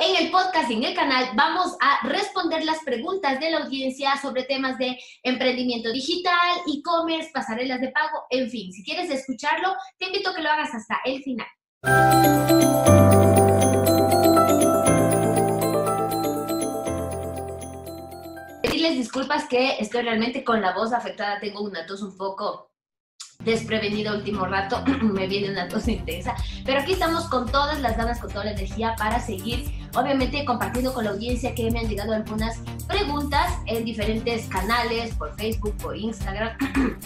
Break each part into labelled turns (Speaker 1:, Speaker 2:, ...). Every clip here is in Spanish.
Speaker 1: en el podcast en el canal vamos a responder las preguntas de la audiencia sobre temas de emprendimiento digital, e-commerce, pasarelas de pago, en fin. Si quieres escucharlo, te invito a que lo hagas hasta el final. Pedirles disculpas que estoy realmente con la voz afectada, tengo una tos un poco desprevenido último rato, me viene una tos intensa, pero aquí estamos con todas las ganas, con toda la energía para seguir, obviamente compartiendo con la audiencia que me han llegado algunas preguntas en diferentes canales, por Facebook, por Instagram.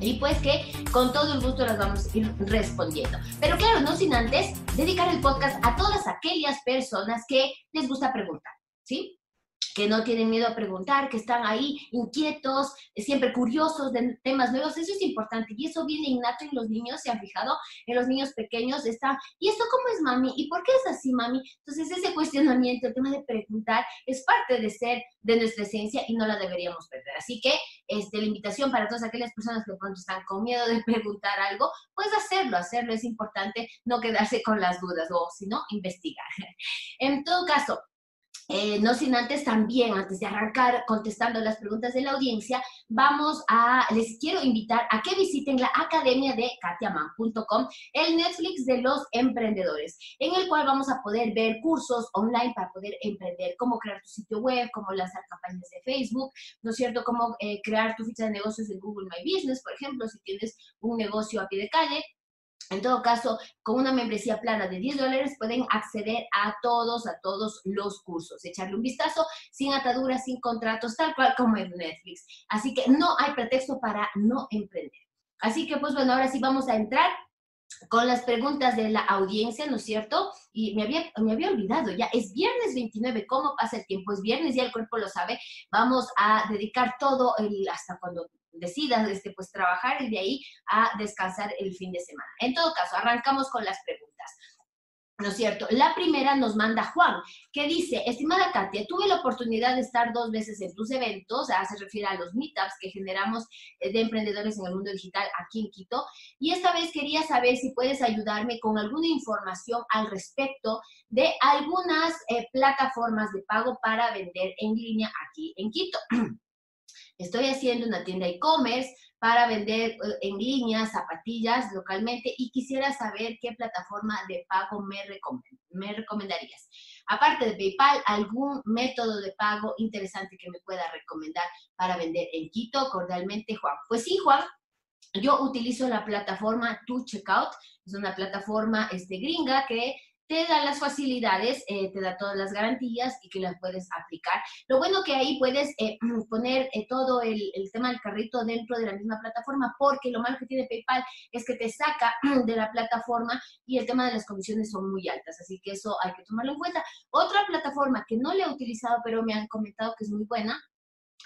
Speaker 1: Y pues que con todo el gusto las vamos a ir respondiendo. Pero claro, no sin antes dedicar el podcast a todas aquellas personas que les gusta preguntar, ¿sí? Que no tienen miedo a preguntar, que están ahí inquietos, siempre curiosos de temas nuevos. Eso es importante y eso viene innato en los niños, se han fijado, en los niños pequeños está, ¿y esto cómo es mami? ¿Y por qué es así mami? Entonces ese cuestionamiento, el tema de preguntar, es parte de ser de nuestra esencia y no la deberíamos perder. Así que este, la invitación para todas aquellas personas que pronto están con miedo de preguntar algo, pues hacerlo, hacerlo es importante, no quedarse con las dudas o si no, investigar. En todo caso, eh, no sin antes también, antes de arrancar contestando las preguntas de la audiencia, vamos a, les quiero invitar a que visiten la academia de katiaman.com, el Netflix de los emprendedores, en el cual vamos a poder ver cursos online para poder emprender, cómo crear tu sitio web, cómo lanzar campañas de Facebook, ¿no es cierto? Cómo eh, crear tu ficha de negocios en Google My Business, por ejemplo, si tienes un negocio a pie de calle, en todo caso, con una membresía plana de 10 dólares pueden acceder a todos, a todos los cursos, echarle un vistazo sin ataduras, sin contratos, tal cual como en Netflix. Así que no hay pretexto para no emprender. Así que, pues bueno, ahora sí vamos a entrar con las preguntas de la audiencia, ¿no es cierto? Y me había, me había olvidado, ya es viernes 29, ¿cómo pasa el tiempo? Es viernes, ya el cuerpo lo sabe. Vamos a dedicar todo el, hasta cuando decidas este, pues, trabajar y de ahí a descansar el fin de semana. En todo caso, arrancamos con las preguntas. ¿No es cierto? La primera nos manda Juan, que dice, estimada Katia, tuve la oportunidad de estar dos veces en tus eventos, se refiere a los meetups que generamos eh, de emprendedores en el mundo digital aquí en Quito, y esta vez quería saber si puedes ayudarme con alguna información al respecto de algunas eh, plataformas de pago para vender en línea aquí en Quito. Estoy haciendo una tienda e-commerce para vender eh, en línea zapatillas localmente y quisiera saber qué plataforma de pago me, me recomendarías. Aparte de PayPal, ¿algún método de pago interesante que me pueda recomendar para vender en Quito? Cordialmente, Juan. Pues sí, Juan, yo utilizo la plataforma To Checkout, es una plataforma este, gringa que te da las facilidades, eh, te da todas las garantías y que las puedes aplicar. Lo bueno que ahí puedes eh, poner eh, todo el, el, tema del carrito dentro de la misma plataforma, porque lo malo que tiene PayPal es que te saca de la plataforma y el tema de las comisiones son muy altas, así que eso hay que tomarlo en cuenta. Otra plataforma que no le he utilizado, pero me han comentado que es muy buena,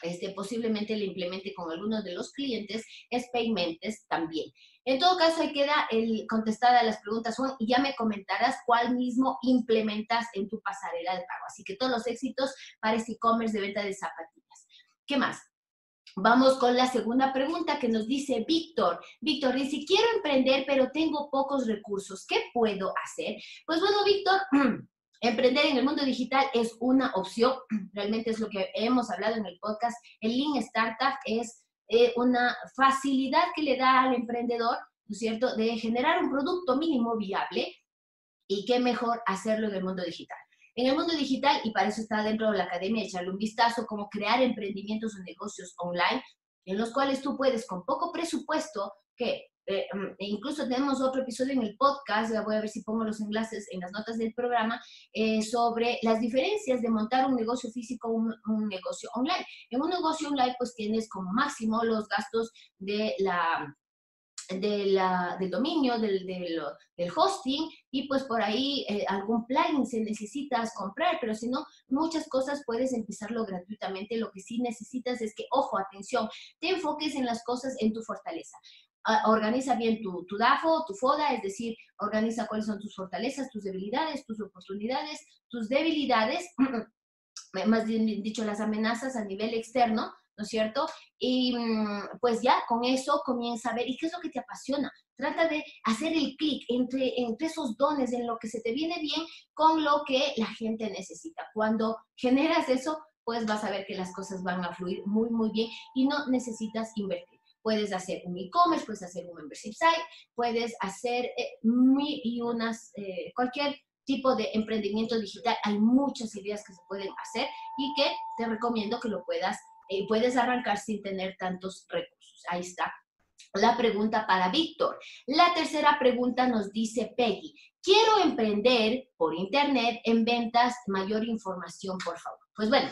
Speaker 1: este, posiblemente le implemente con algunos de los clientes, es Paymentes también. En todo caso, ahí queda el contestar a las preguntas, Juan, y ya me comentarás cuál mismo implementas en tu pasarela de pago. Así que todos los éxitos para este e-commerce de venta de zapatillas. ¿Qué más? Vamos con la segunda pregunta que nos dice Víctor. Víctor dice, quiero emprender, pero tengo pocos recursos. ¿Qué puedo hacer? Pues bueno, Víctor, Emprender en el mundo digital es una opción, realmente es lo que hemos hablado en el podcast. El Lean Startup es eh, una facilidad que le da al emprendedor, ¿no es cierto?, de generar un producto mínimo viable y qué mejor hacerlo en el mundo digital. En el mundo digital, y para eso está dentro de la academia, echarle un vistazo, cómo crear emprendimientos o negocios online, en los cuales tú puedes con poco presupuesto, que eh, mm, e incluso tenemos otro episodio en el podcast, voy a ver si pongo los enlaces en las notas del programa, eh, sobre las diferencias de montar un negocio físico o un, negocio online. En un negocio online, pues tienes como máximo los gastos de la, de la, del dominio, del, del, hosting, y pues por ahí eh, algún plugin se necesitas comprar, pero si no, muchas cosas puedes empezarlo gratuitamente. Lo que sí necesitas es que, ojo, atención, te enfoques en las cosas en tu fortaleza organiza bien tu, tu DAFO, tu FODA, es decir, organiza cuáles son tus fortalezas, tus debilidades, tus oportunidades, tus debilidades, más dicho, las amenazas a nivel externo, ¿no es cierto? Y mm, pues ya con eso comienza a ver, ¿y qué es lo que te apasiona? Trata de hacer el clic entre, entre esos dones, en lo que se te viene bien, con lo que la gente necesita. Cuando generas eso, pues vas a ver que las cosas van a fluir muy, muy bien y no necesitas invertir. Puedes hacer un e-commerce, puedes hacer un membership site, puedes hacer eh, mil y unas, eh, cualquier tipo de emprendimiento digital. Hay muchas ideas que se pueden hacer y que te recomiendo que lo puedas, eh, puedes arrancar sin tener tantos recursos. Ahí está la pregunta para Víctor. La tercera pregunta nos dice Peggy. Quiero emprender por internet en ventas. Mayor información, por favor. Pues bueno,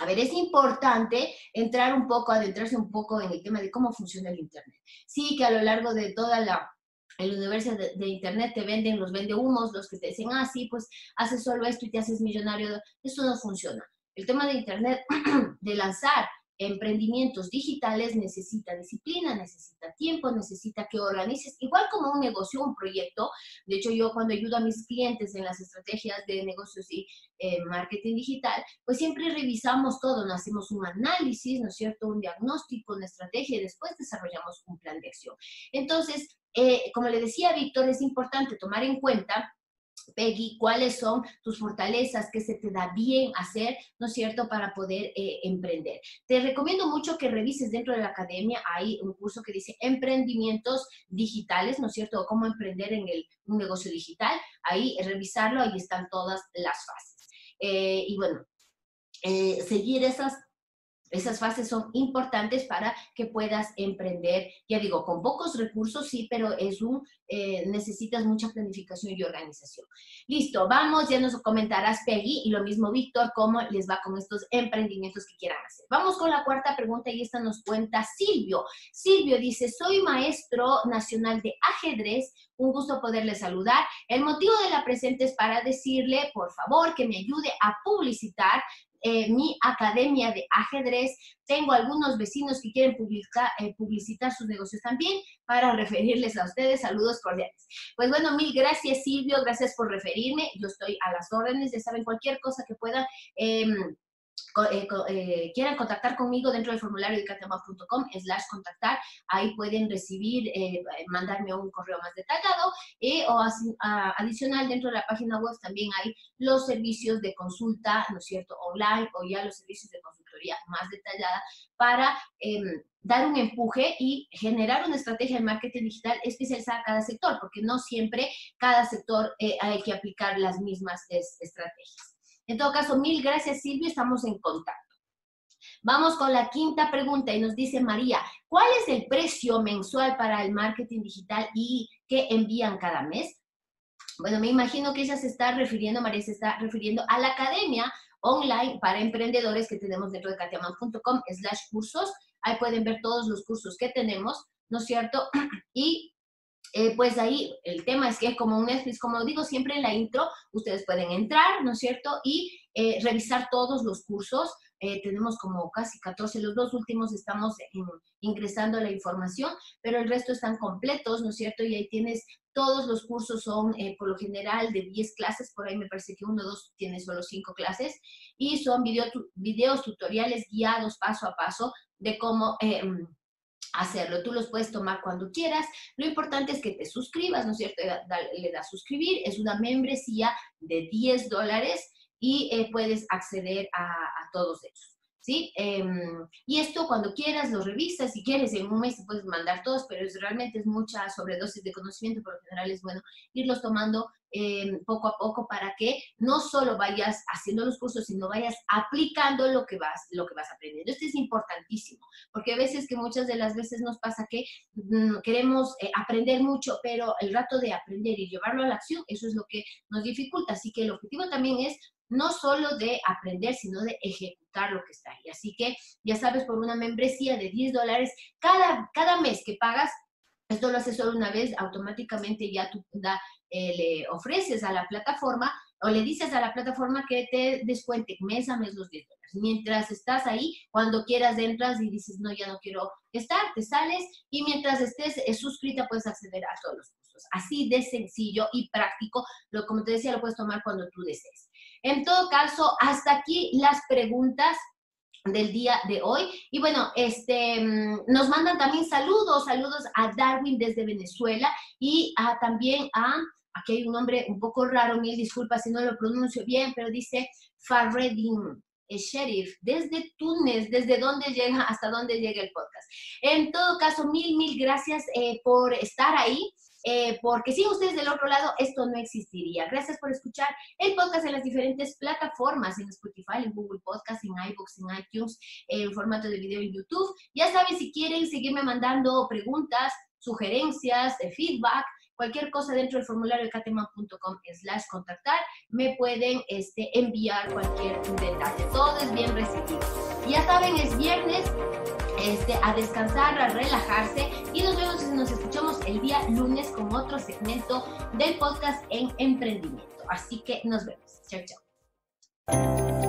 Speaker 1: a ver, es importante entrar un poco, adentrarse un poco en el tema de cómo funciona el Internet. Sí, que a lo largo de toda la el universo de, Internet te venden los vende humos, los que te dicen, ah, sí, pues haces solo esto y te haces millonario. Eso no funciona. El tema de Internet, de lanzar emprendimientos digitales necesita disciplina, necesita tiempo, necesita que organices, igual como un negocio, un proyecto. De hecho, yo cuando ayudo a mis clientes en las estrategias de negocios y eh, marketing digital, pues siempre revisamos todo, hacemos un análisis, ¿no es cierto? Un diagnóstico, una estrategia y después desarrollamos un plan de acción. Entonces, eh, como le decía Víctor, es importante tomar en cuenta Peggy, cuáles son tus fortalezas, qué se te da bien hacer, ¿no es cierto?, para poder eh, emprender. Te recomiendo mucho que revises dentro de la academia, hay un curso que dice emprendimientos digitales, ¿no es cierto?, o cómo emprender en el, un negocio digital. Ahí revisarlo, ahí están todas las fases. Eh, y bueno, seguir esas esas fases son importantes para que puedas emprender, ya digo, con pocos recursos, sí, pero es un, eh, necesitas mucha planificación y organización. Listo, vamos, ya nos comentarás Peggy y lo mismo Víctor, cómo les va con estos emprendimientos que quieran hacer. Vamos con la cuarta pregunta y esta nos cuenta Silvio. Silvio dice, soy maestro nacional de ajedrez, un gusto poderle saludar. El motivo de la presente es para decirle, por favor, que me ayude a publicitar eh, mi academia de ajedrez. Tengo algunos vecinos que quieren publicar, eh, publicitar sus negocios también para referirles a ustedes. Saludos cordiales. Pues bueno, mil gracias Silvio, gracias por referirme. Yo estoy a las órdenes, ya saben, cualquier cosa que puedan. Em, eh, eh, quieran contactar conmigo dentro del formulario de catema.com slash contactar, ahí pueden recibir, eh, mandarme un correo más detallado o adicional dentro de la página web también hay los servicios de consulta, ¿no es cierto?, online o ya los servicios de consultoría más detallada para em, dar un empuje y generar una estrategia de marketing digital especializada a cada sector, porque no siempre cada sector hay que aplicar las mismas estrategias. En todo caso, mil gracias Silvio, estamos en contacto. Vamos con la quinta pregunta y nos dice María, ¿cuál es el precio mensual para el marketing digital y qué envían cada mes? Bueno, me imagino que ella se está refiriendo, María se está refiriendo a la academia online para emprendedores que tenemos dentro de katiaman.com slash cursos. Ahí pueden ver todos los cursos que tenemos, ¿no es cierto? Y eh, pues ahí el tema es que como un Netflix, como digo siempre en la intro, ustedes pueden entrar, ¿no es cierto? Y eh, revisar todos los cursos. Eh, tenemos como casi 14, los dos últimos estamos ingresando la información, pero el resto están completos, ¿no es cierto? Y ahí tienes todos los cursos son por lo general de 10 clases, por ahí me parece que uno o dos tiene solo 5 clases, y son video, videos tutoriales guiados paso a paso de cómo em, hacerlo. Tú los puedes tomar cuando quieras. Lo importante es que te suscribas, ¿no es cierto? Le das suscribir. Es una membresía de 10 dólares y eh, puedes acceder a, todos ellos. ¿sí? Em, y esto cuando quieras lo revisas, si quieres en un mes te puedes mandar todos, pero es, realmente es mucha sobredosis de conocimiento, por lo general es bueno irlos tomando em, poco a poco para que no solo vayas haciendo los cursos, sino vayas aplicando lo que vas, lo que vas aprendiendo. Esto es importantísimo, porque a veces que muchas de las veces nos pasa que mm, queremos eh, aprender mucho, pero el rato de aprender y llevarlo a la acción, eso es lo que nos dificulta. Así que el objetivo también es no solo de aprender, sino de ejecutar lo que está ahí. Así que, ya sabes, por una membresía de 10 dólares, cada, cada mes que pagas, esto lo haces solo una vez, automáticamente ya tú eh, le ofreces a la plataforma o le dices a la plataforma que te descuente mes a mes los 10 dólares. Mientras estás ahí, cuando quieras entras y dices, no, ya no quiero estar, te sales y mientras estés eh, suscrita puedes acceder a todos los cursos. Así de sencillo y práctico, lo, como te decía, lo puedes tomar cuando tú desees. En todo caso, hasta aquí las preguntas del día de hoy. Y bueno, este, mm, nos mandan también saludos, saludos a Darwin desde Venezuela y a, también a, aquí hay un nombre un poco raro, mil disculpas si no lo pronuncio bien, pero dice Farredin. Sheriff, desde Túnez, desde dónde llega, hasta dónde llega el podcast. En todo caso, mil, mil gracias eh, por estar ahí. Eh, porque sin ustedes del otro lado esto no existiría. Gracias por escuchar el podcast en las diferentes plataformas, en Spotify, en Google Podcast, en iBooks, en iTunes, en formato de video en YouTube. Ya saben, si quieren seguirme mandando preguntas, sugerencias, feedback, cualquier cosa dentro del formulario de cateman.com slash contactar, me pueden este, enviar cualquier detalle. Todo es bien recibido. Ya saben, es viernes, este, a descansar, a relajarse y nos vemos y nos escuchamos el día lunes con otro segmento del podcast en emprendimiento. Así que nos vemos. Chao, chao.